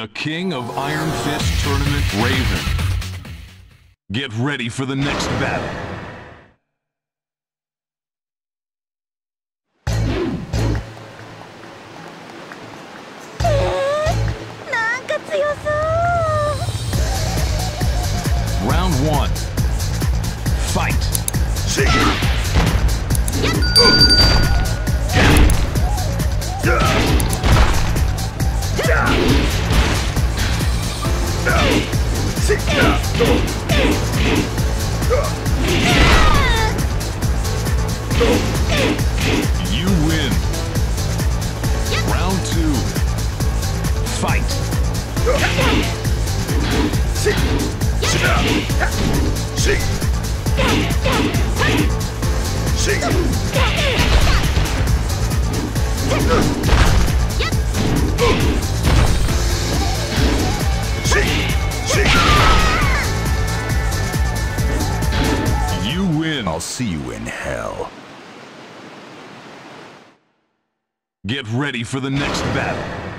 The King of Iron Fist Tournament Raven. Get ready for the next battle. Round 1. You win. Round two. Fight. You win. I'll see you in hell. Get ready for the next battle.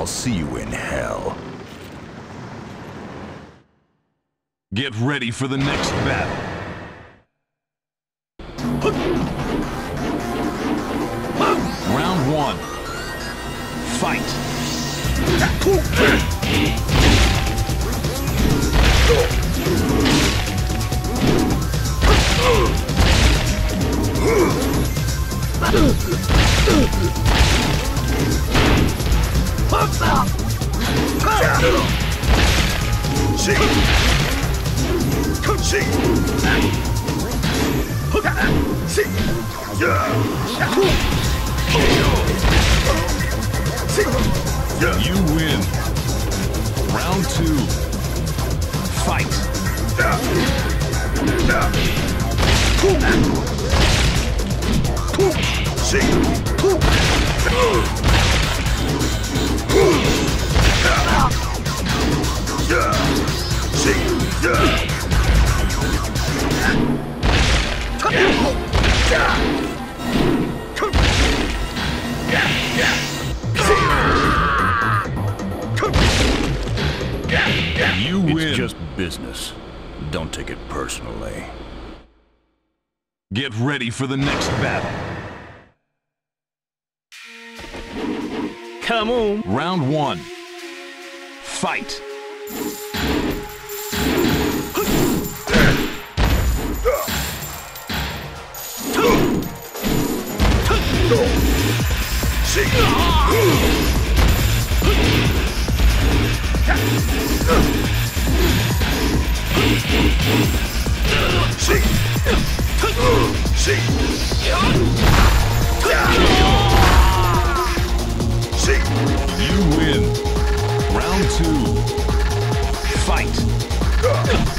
I'll see you in hell. Get ready for the next battle. Round one. Fight. You win. Round two. Fight. You win. It's win. just business. Don't take it personally. Get ready for the next battle. Come on. Round one. Fight. You win. Round two. Fight.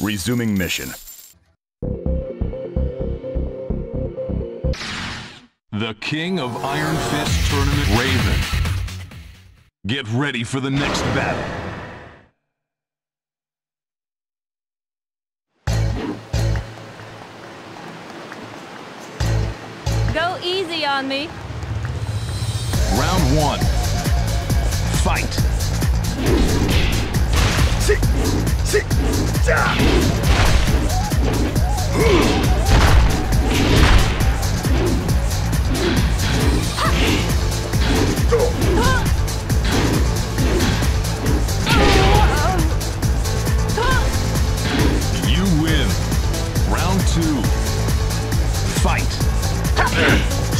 Resuming mission. The King of Iron Fist Tournament Raven. Get ready for the next battle. Go easy on me Round one.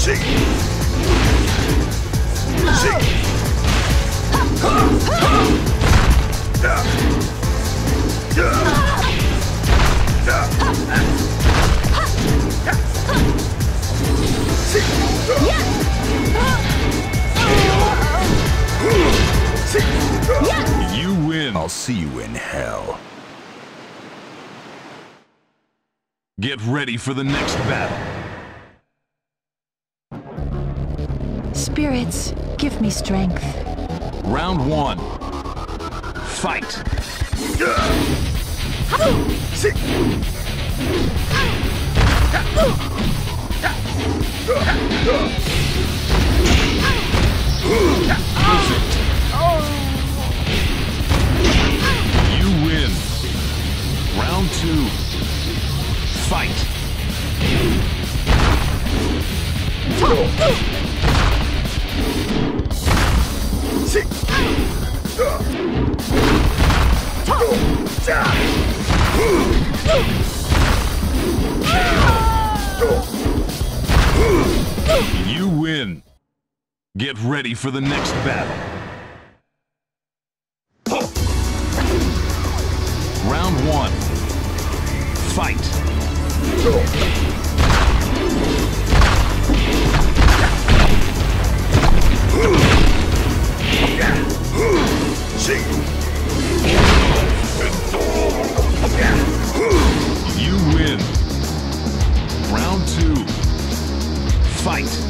You win. I'll see you in hell. Get ready for the next battle. Spirits, give me strength. Round one. Fight. You win. Round two. Fight. Get ready for the next battle. Round one. Fight. You win. Round two. Fight.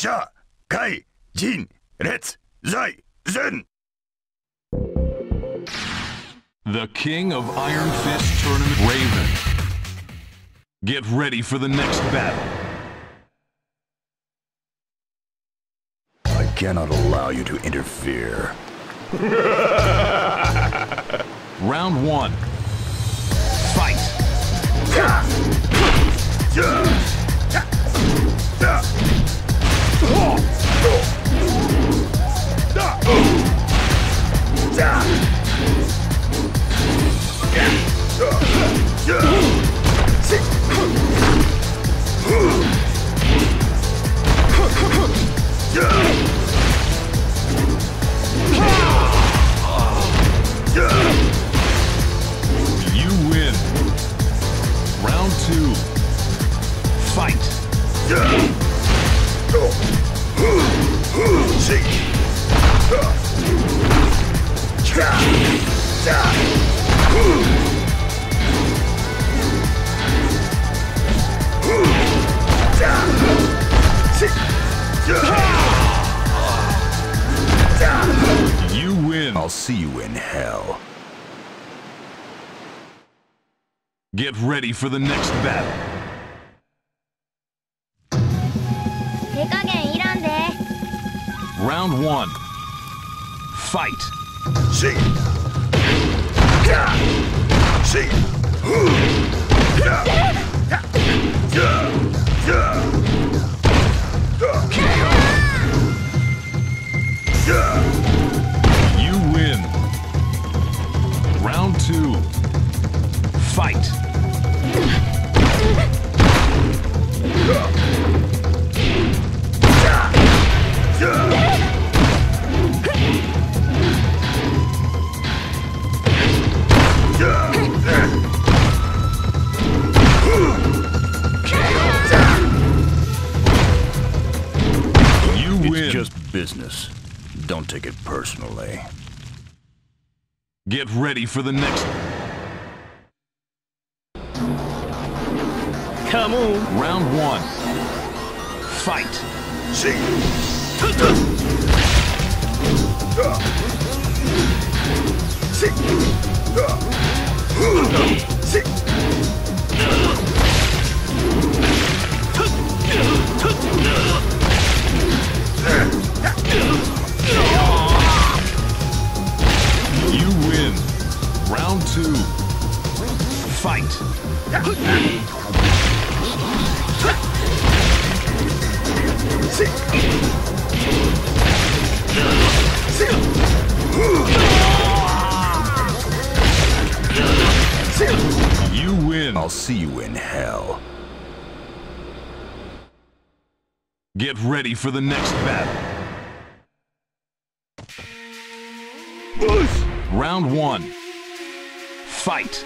社、会、人、列、在、善。 The King of Iron Fist Tournament Raven. Get ready for the next battle. I cannot allow you to interfere. Round one. Fight. You see you in hell. Get ready for the next battle. Round 1 Fight. Sing Sing Fight. You win. It's just business. Don't take it personally. Get ready for the next Come on. round one. Fight. Fight. You win. I'll see you in hell. Get ready for the next battle. Round one. Fight.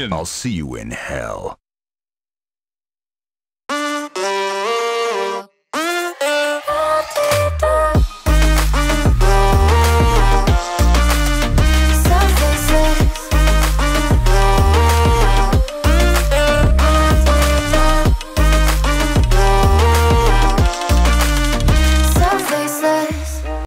Win. I'll see you in hell.